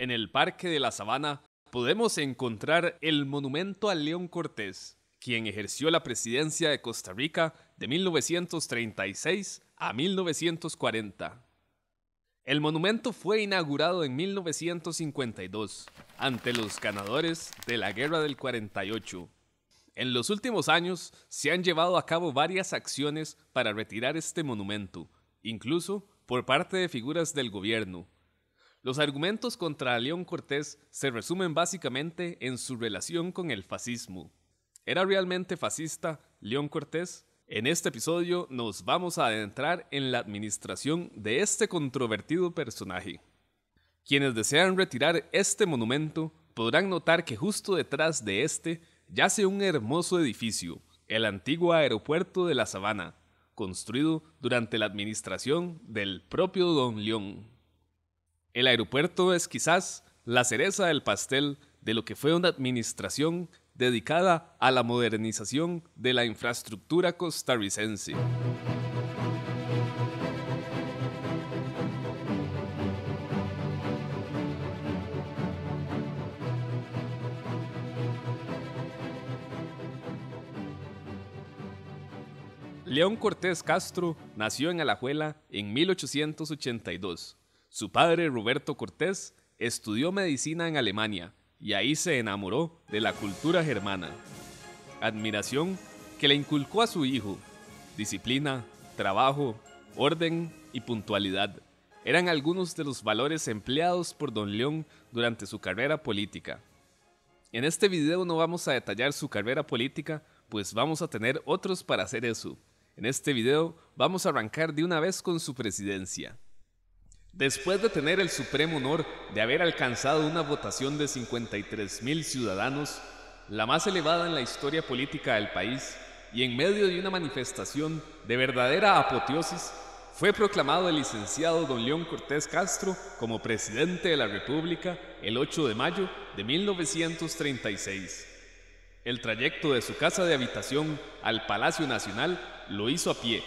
En el Parque de la Sabana podemos encontrar el monumento a León Cortés, quien ejerció la presidencia de Costa Rica de 1936 a 1940. El monumento fue inaugurado en 1952 ante los ganadores de la Guerra del 48. En los últimos años se han llevado a cabo varias acciones para retirar este monumento, incluso por parte de figuras del gobierno. Los argumentos contra León Cortés se resumen básicamente en su relación con el fascismo. ¿Era realmente fascista León Cortés? En este episodio nos vamos a adentrar en la administración de este controvertido personaje. Quienes desean retirar este monumento podrán notar que justo detrás de este yace un hermoso edificio, el antiguo aeropuerto de La Sabana, construido durante la administración del propio Don León. El aeropuerto es quizás la cereza del pastel de lo que fue una administración dedicada a la modernización de la infraestructura costarricense. León Cortés Castro nació en Alajuela en 1882. Su padre, Roberto Cortés, estudió medicina en Alemania y ahí se enamoró de la cultura germana. Admiración que le inculcó a su hijo. Disciplina, trabajo, orden y puntualidad eran algunos de los valores empleados por Don León durante su carrera política. En este video no vamos a detallar su carrera política, pues vamos a tener otros para hacer eso. En este video vamos a arrancar de una vez con su presidencia. Después de tener el supremo honor de haber alcanzado una votación de 53 mil ciudadanos, la más elevada en la historia política del país, y en medio de una manifestación de verdadera apoteosis, fue proclamado el licenciado don León Cortés Castro como presidente de la República el 8 de mayo de 1936. El trayecto de su casa de habitación al Palacio Nacional lo hizo a pie,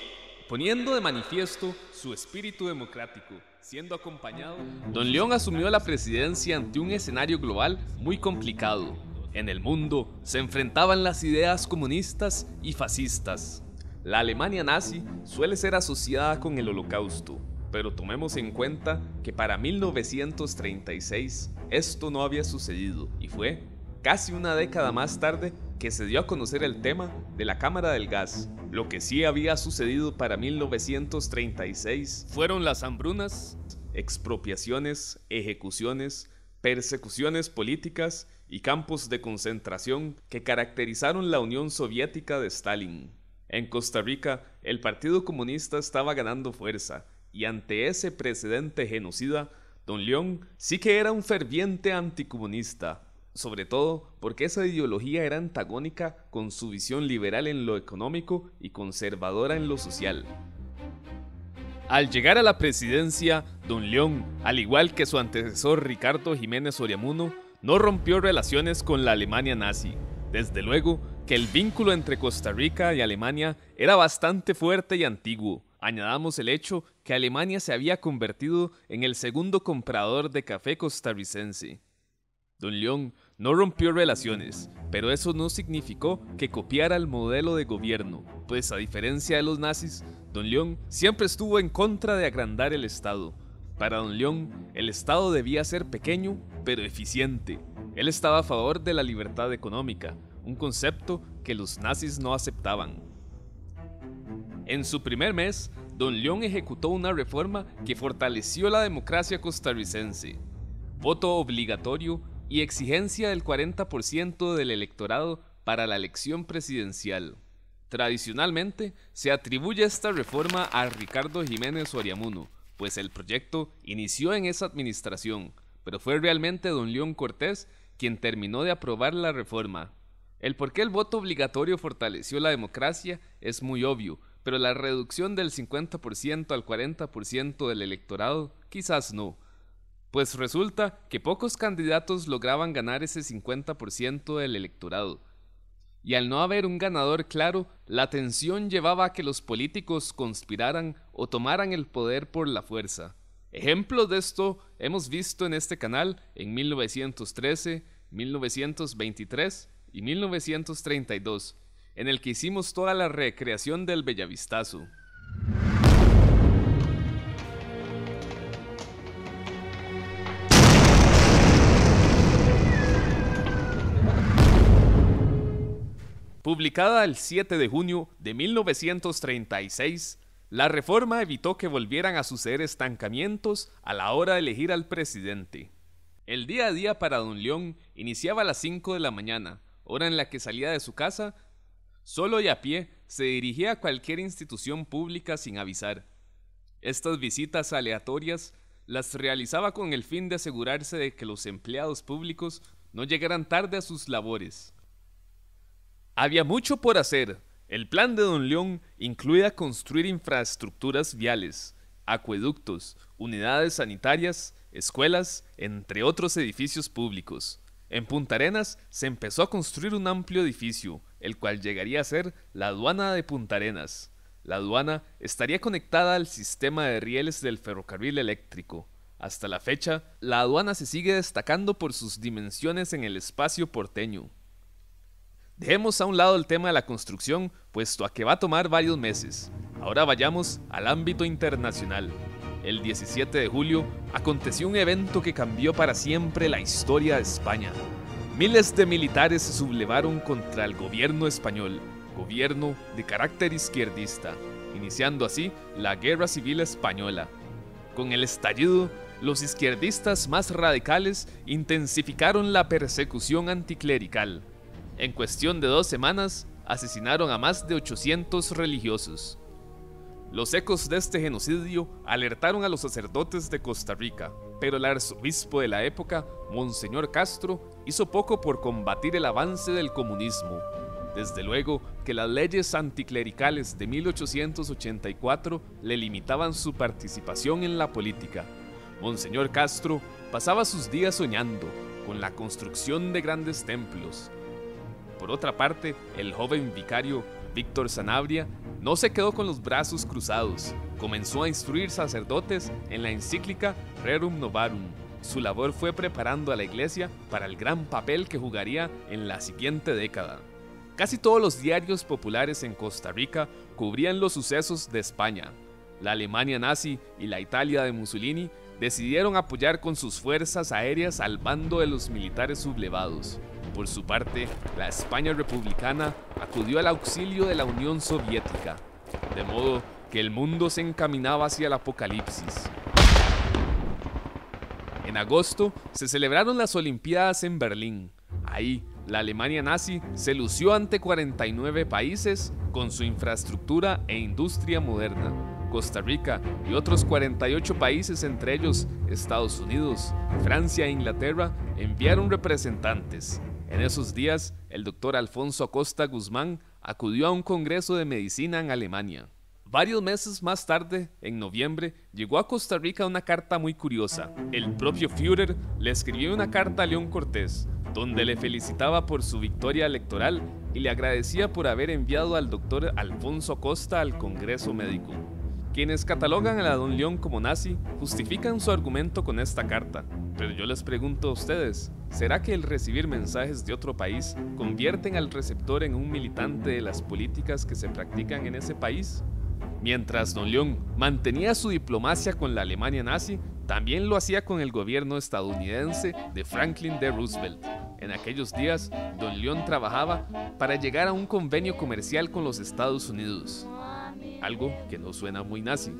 poniendo de manifiesto su espíritu democrático, siendo acompañado. Don León asumió la presidencia ante un escenario global muy complicado. En el mundo se enfrentaban las ideas comunistas y fascistas. La Alemania nazi suele ser asociada con el holocausto, pero tomemos en cuenta que para 1936 esto no había sucedido y fue casi una década más tarde que se dio a conocer el tema de la Cámara del Gas. Lo que sí había sucedido para 1936 fueron las hambrunas, expropiaciones, ejecuciones, persecuciones políticas y campos de concentración que caracterizaron la Unión Soviética de Stalin. En Costa Rica, el Partido Comunista estaba ganando fuerza, y ante ese precedente genocida, Don León sí que era un ferviente anticomunista, sobre todo porque esa ideología era antagónica con su visión liberal en lo económico y conservadora en lo social. Al llegar a la presidencia, don León, al igual que su antecesor Ricardo Jiménez Oriamuno, no rompió relaciones con la Alemania nazi. Desde luego que el vínculo entre Costa Rica y Alemania era bastante fuerte y antiguo. Añadamos el hecho que Alemania se había convertido en el segundo comprador de café costarricense. Don León no rompió relaciones, pero eso no significó que copiara el modelo de gobierno, pues a diferencia de los nazis, Don León siempre estuvo en contra de agrandar el Estado. Para Don León, el Estado debía ser pequeño, pero eficiente. Él estaba a favor de la libertad económica, un concepto que los nazis no aceptaban. En su primer mes, Don León ejecutó una reforma que fortaleció la democracia costarricense. Voto obligatorio y exigencia del 40% del electorado para la elección presidencial. Tradicionalmente, se atribuye esta reforma a Ricardo Jiménez Oriamuno, pues el proyecto inició en esa administración, pero fue realmente don León Cortés quien terminó de aprobar la reforma. El por qué el voto obligatorio fortaleció la democracia es muy obvio, pero la reducción del 50% al 40% del electorado quizás no, pues resulta que pocos candidatos lograban ganar ese 50% del electorado. Y al no haber un ganador claro, la tensión llevaba a que los políticos conspiraran o tomaran el poder por la fuerza. Ejemplos de esto hemos visto en este canal en 1913, 1923 y 1932, en el que hicimos toda la recreación del Bellavistazo. Publicada el 7 de junio de 1936, la reforma evitó que volvieran a suceder estancamientos a la hora de elegir al presidente. El día a día para don León iniciaba a las 5 de la mañana, hora en la que salía de su casa, solo y a pie se dirigía a cualquier institución pública sin avisar. Estas visitas aleatorias las realizaba con el fin de asegurarse de que los empleados públicos no llegaran tarde a sus labores. Había mucho por hacer. El plan de Don León incluía construir infraestructuras viales, acueductos, unidades sanitarias, escuelas, entre otros edificios públicos. En Punta Arenas se empezó a construir un amplio edificio, el cual llegaría a ser la aduana de Punta Arenas. La aduana estaría conectada al sistema de rieles del ferrocarril eléctrico. Hasta la fecha, la aduana se sigue destacando por sus dimensiones en el espacio porteño. Dejemos a un lado el tema de la construcción, puesto a que va a tomar varios meses. Ahora vayamos al ámbito internacional. El 17 de julio aconteció un evento que cambió para siempre la historia de España. Miles de militares se sublevaron contra el gobierno español, gobierno de carácter izquierdista, iniciando así la Guerra Civil Española. Con el estallido, los izquierdistas más radicales intensificaron la persecución anticlerical en cuestión de dos semanas, asesinaron a más de 800 religiosos. Los ecos de este genocidio alertaron a los sacerdotes de Costa Rica, pero el arzobispo de la época, Monseñor Castro, hizo poco por combatir el avance del comunismo. Desde luego que las leyes anticlericales de 1884 le limitaban su participación en la política. Monseñor Castro pasaba sus días soñando con la construcción de grandes templos, por otra parte, el joven vicario Víctor Sanabria no se quedó con los brazos cruzados, comenzó a instruir sacerdotes en la encíclica Rerum Novarum. Su labor fue preparando a la iglesia para el gran papel que jugaría en la siguiente década. Casi todos los diarios populares en Costa Rica cubrían los sucesos de España. La Alemania nazi y la Italia de Mussolini decidieron apoyar con sus fuerzas aéreas al bando de los militares sublevados. Por su parte, la España republicana acudió al auxilio de la Unión Soviética, de modo que el mundo se encaminaba hacia el apocalipsis. En agosto se celebraron las Olimpiadas en Berlín. Ahí, la Alemania nazi se lució ante 49 países con su infraestructura e industria moderna. Costa Rica y otros 48 países, entre ellos Estados Unidos, Francia e Inglaterra, enviaron representantes. En esos días, el doctor Alfonso Acosta Guzmán acudió a un congreso de medicina en Alemania. Varios meses más tarde, en noviembre, llegó a Costa Rica una carta muy curiosa. El propio Führer le escribió una carta a León Cortés, donde le felicitaba por su victoria electoral y le agradecía por haber enviado al doctor Alfonso Acosta al Congreso Médico. Quienes catalogan a la Don León como nazi justifican su argumento con esta carta, pero yo les pregunto a ustedes, ¿será que el recibir mensajes de otro país convierten al receptor en un militante de las políticas que se practican en ese país? Mientras Don León mantenía su diplomacia con la Alemania nazi, también lo hacía con el gobierno estadounidense de Franklin D. Roosevelt. En aquellos días, Don León trabajaba para llegar a un convenio comercial con los Estados Unidos algo que no suena muy nazi.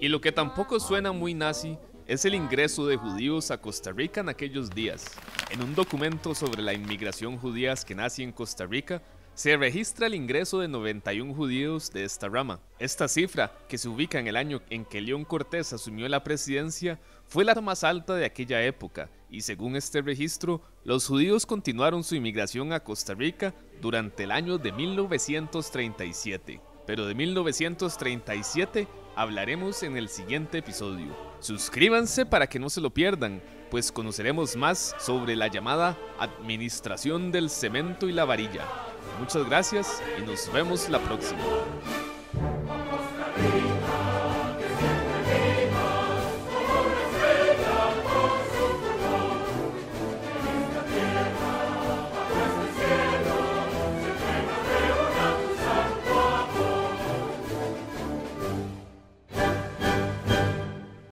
Y lo que tampoco suena muy nazi es el ingreso de judíos a Costa Rica en aquellos días. En un documento sobre la inmigración judía nace en Costa Rica, se registra el ingreso de 91 judíos de esta rama. Esta cifra, que se ubica en el año en que León Cortés asumió la presidencia, fue la más alta de aquella época, y según este registro, los judíos continuaron su inmigración a Costa Rica durante el año de 1937 pero de 1937 hablaremos en el siguiente episodio. Suscríbanse para que no se lo pierdan, pues conoceremos más sobre la llamada Administración del Cemento y la Varilla. Muchas gracias y nos vemos la próxima.